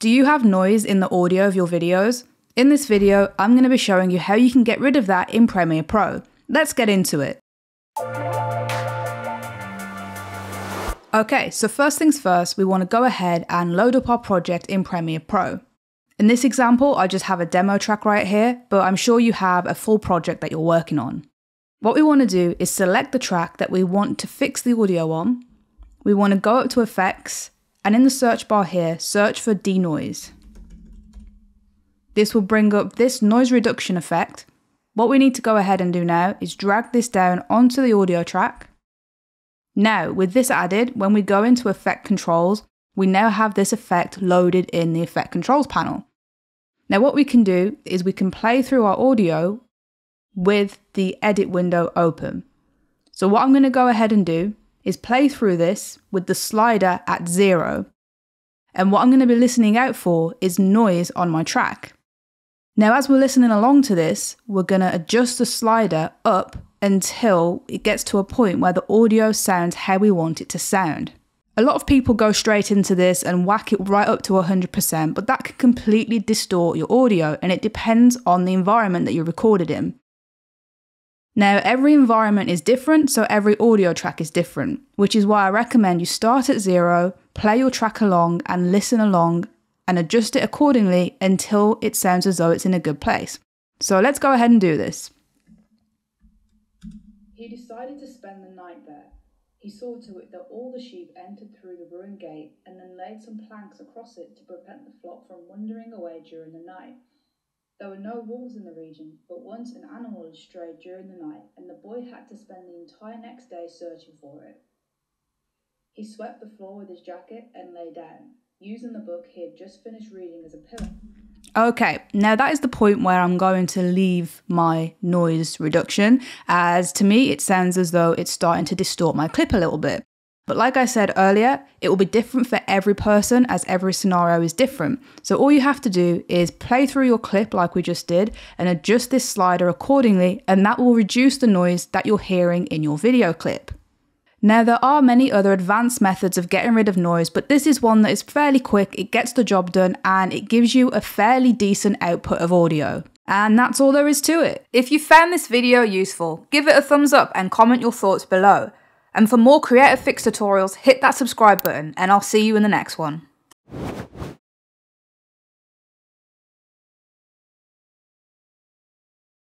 Do you have noise in the audio of your videos? In this video, I'm going to be showing you how you can get rid of that in Premiere Pro. Let's get into it. Okay, so first things first, we want to go ahead and load up our project in Premiere Pro. In this example, I just have a demo track right here, but I'm sure you have a full project that you're working on. What we want to do is select the track that we want to fix the audio on. We want to go up to effects and in the search bar here, search for denoise. This will bring up this noise reduction effect. What we need to go ahead and do now is drag this down onto the audio track. Now, with this added, when we go into effect controls, we now have this effect loaded in the effect controls panel. Now what we can do is we can play through our audio with the edit window open. So what I'm going to go ahead and do is play through this with the slider at zero. And what I'm going to be listening out for is noise on my track. Now, as we're listening along to this, we're going to adjust the slider up until it gets to a point where the audio sounds how we want it to sound. A lot of people go straight into this and whack it right up to 100%, but that can completely distort your audio and it depends on the environment that you recorded in. Now, every environment is different, so every audio track is different, which is why I recommend you start at zero, play your track along, and listen along and adjust it accordingly until it sounds as though it's in a good place. So let's go ahead and do this. He decided to spend the night there. He saw to it that all the sheep entered through the ruined gate and then laid some planks across it to prevent the flock from wandering away during the night. There were no wolves in the region, but once an animal had strayed during the night, and the boy had to spend the entire next day searching for it. He swept the floor with his jacket and lay down, using the book he had just finished reading as a pillow. Okay, now that is the point where I'm going to leave my noise reduction, as to me it sounds as though it's starting to distort my clip a little bit. But like I said earlier, it will be different for every person as every scenario is different. So all you have to do is play through your clip like we just did and adjust this slider accordingly and that will reduce the noise that you're hearing in your video clip. Now there are many other advanced methods of getting rid of noise, but this is one that is fairly quick, it gets the job done and it gives you a fairly decent output of audio. And that's all there is to it. If you found this video useful, give it a thumbs up and comment your thoughts below. And for more Creator Fix tutorials, hit that subscribe button and I'll see you in the next one.